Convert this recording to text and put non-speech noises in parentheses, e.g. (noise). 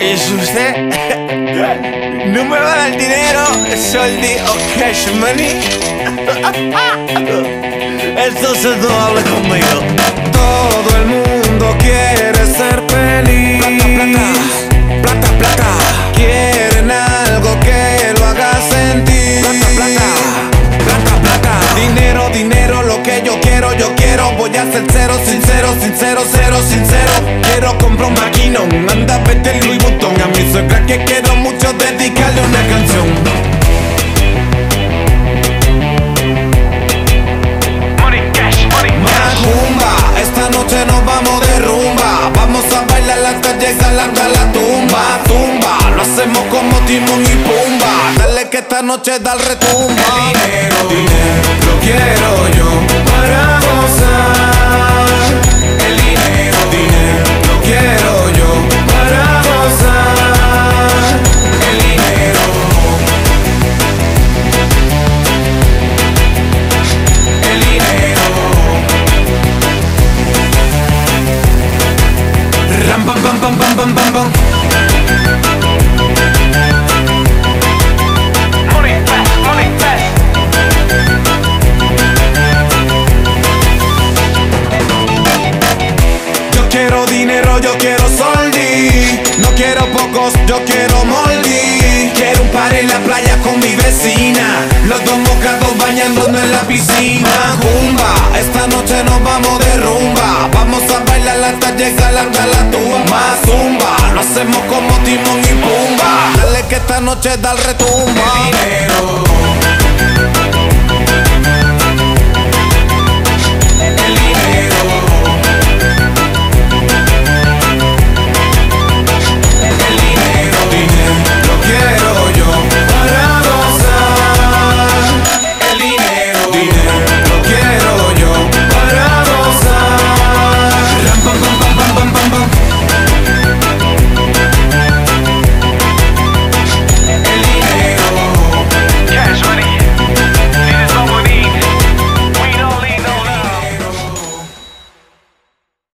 Y usted (laughs) no me va a dar dinero, soldi o cash money, (laughs) entonces no hable conmigo. Todo el mundo quiere quiero. Voy a ser cero, sincero, sincero, cero, sincero. Quiero comprar un maquinón, anda vete Louis Vuitton. A mi suegra que quiero mucho dedicarle una canción. Money, cash, money, Macumba, esta noche nos vamos de rumba. Vamos a bailar hasta llegar hasta la tumba. Tumba, lo hacemos como Timón y Pumba. Dale que esta noche da el retumba. Dinero, dinero, lo quiero yo para money, fast, money, fast. Yo quiero dinero, yo quiero soldi. No quiero pocos, yo quiero moldi. Quiero un par en la playa con mi vecina. Los dos mojados bañándonos en la piscina. Jumba, esta noche nos vamos de hasta la tumba. Zumba, lo hacemos como Timón y Pumba. Dale que esta noche da el retumba.